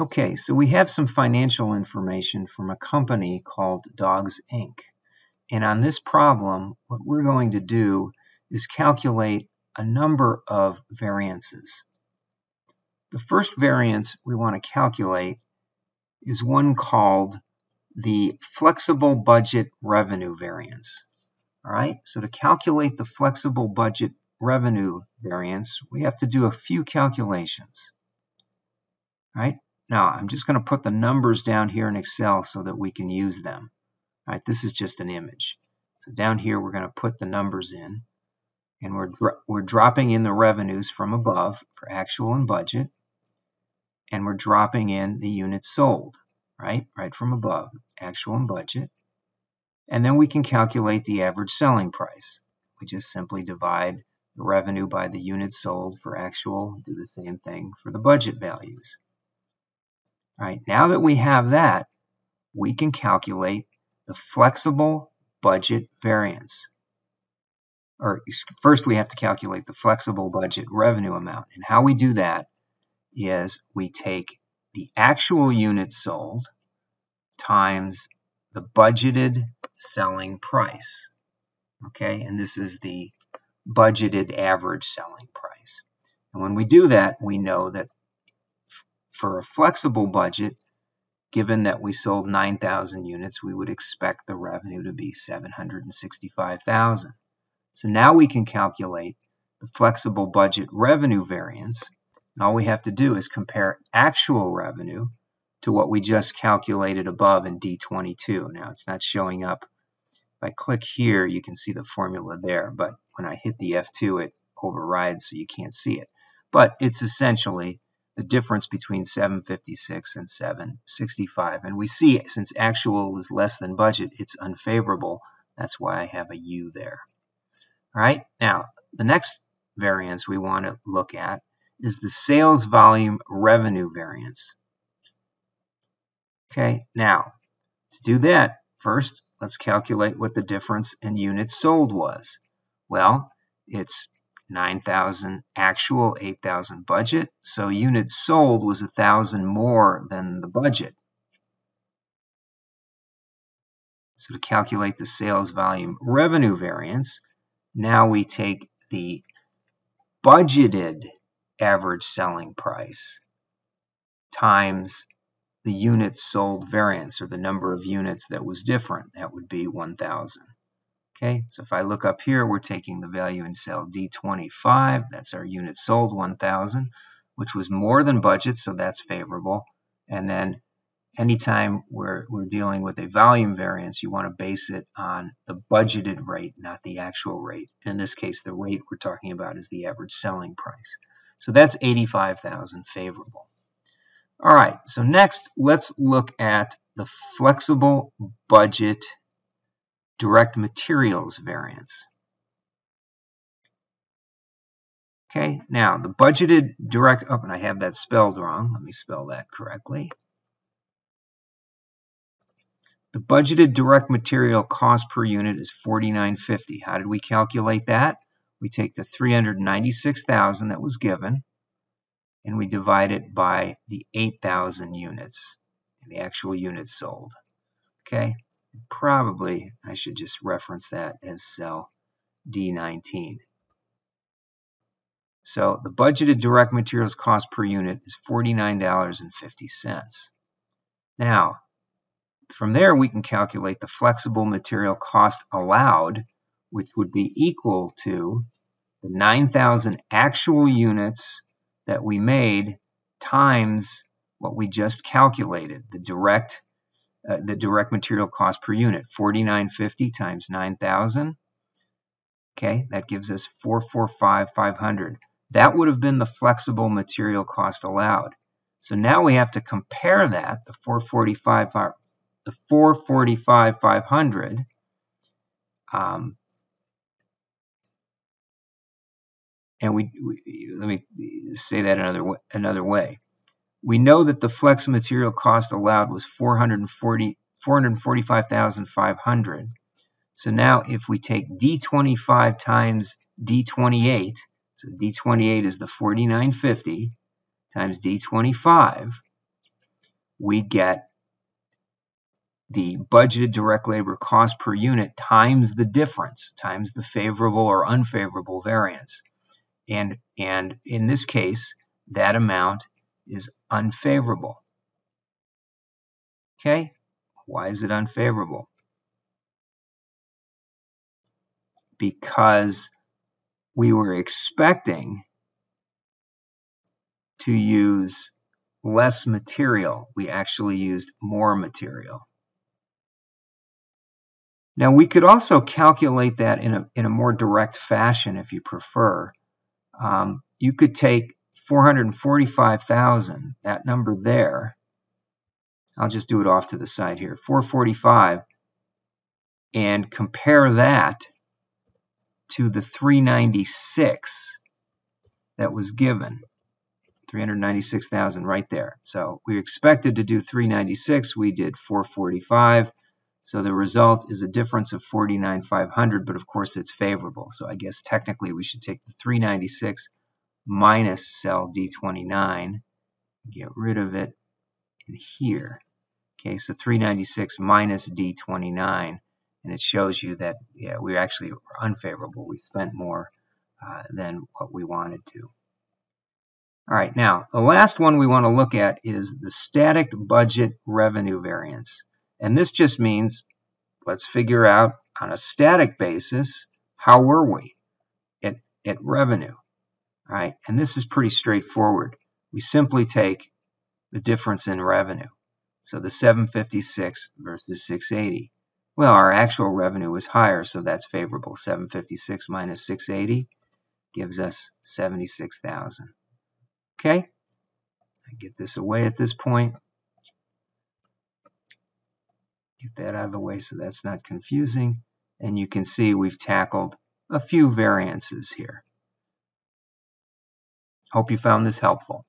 Okay, so we have some financial information from a company called Dogs Inc. And on this problem, what we're going to do is calculate a number of variances. The first variance we want to calculate is one called the flexible budget revenue variance. All right, so to calculate the flexible budget revenue variance, we have to do a few calculations. All right, now I'm just going to put the numbers down here in Excel so that we can use them. All right, this is just an image. So down here we're going to put the numbers in and we're, dro we're dropping in the revenues from above for actual and budget and we're dropping in the units sold, right? Right from above, actual and budget. And then we can calculate the average selling price. We just simply divide the revenue by the units sold for actual, do the same thing for the budget values. Right, now that we have that, we can calculate the flexible budget variance. Or first we have to calculate the flexible budget revenue amount. And how we do that is we take the actual units sold times the budgeted selling price. Okay, and this is the budgeted average selling price. And when we do that, we know that for a flexible budget, given that we sold 9,000 units, we would expect the revenue to be 765,000. So now we can calculate the flexible budget revenue variance. And all we have to do is compare actual revenue to what we just calculated above in D22. Now it's not showing up. If I click here, you can see the formula there, but when I hit the F2, it overrides so you can't see it. But it's essentially the difference between 756 and 765. And we see since actual is less than budget, it's unfavorable. That's why I have a U there. All right, now the next variance we want to look at is the sales volume revenue variance. Okay, now to do that, first let's calculate what the difference in units sold was. Well, it's 9,000 actual, 8,000 budget. So units sold was 1,000 more than the budget. So to calculate the sales volume revenue variance, now we take the budgeted average selling price times the units sold variance or the number of units that was different. That would be 1,000. Okay, so if I look up here, we're taking the value in cell D25. That's our unit sold 1,000, which was more than budget, so that's favorable. And then anytime we're, we're dealing with a volume variance, you want to base it on the budgeted rate, not the actual rate. In this case, the rate we're talking about is the average selling price. So that's 85,000 favorable. All right, so next let's look at the flexible budget direct materials variance. Okay, now the budgeted direct, oh, and I have that spelled wrong. Let me spell that correctly. The budgeted direct material cost per unit is 49.50. How did we calculate that? We take the 396,000 that was given and we divide it by the 8,000 units, the actual units sold. Okay, Probably I should just reference that as cell D19. So the budgeted direct materials cost per unit is $49.50. Now, from there we can calculate the flexible material cost allowed, which would be equal to the 9,000 actual units that we made times what we just calculated, the direct uh, the direct material cost per unit, 4950 times 9,000. Okay, that gives us 445,500. That would have been the flexible material cost allowed. So now we have to compare that, the 445, the 445,500, um, and we, we, let me say that another another way we know that the flex material cost allowed was 440, 445,500. So now if we take D25 times D28, so D28 is the 4950 times D25, we get the budgeted direct labor cost per unit times the difference, times the favorable or unfavorable variance. And, and in this case, that amount is unfavorable. Okay, why is it unfavorable? Because we were expecting to use less material. We actually used more material. Now we could also calculate that in a, in a more direct fashion if you prefer. Um, you could take 445,000, that number there, I'll just do it off to the side here, 445, and compare that to the 396 that was given. 396,000 right there. So we expected to do 396, we did 445. So the result is a difference of 49,500, but of course it's favorable. So I guess technically we should take the 396 minus cell D29, get rid of it in here. Okay, so 396 minus D29, and it shows you that, yeah, we actually were unfavorable. We spent more uh, than what we wanted to. All right, now the last one we want to look at is the static budget revenue variance. And this just means let's figure out on a static basis, how were we at, at revenue? Right, and this is pretty straightforward. We simply take the difference in revenue. So the 756 versus 680. Well, our actual revenue was higher, so that's favorable. 756 minus 680 gives us 76,000. Okay, I get this away at this point. Get that out of the way so that's not confusing. And you can see we've tackled a few variances here. Hope you found this helpful.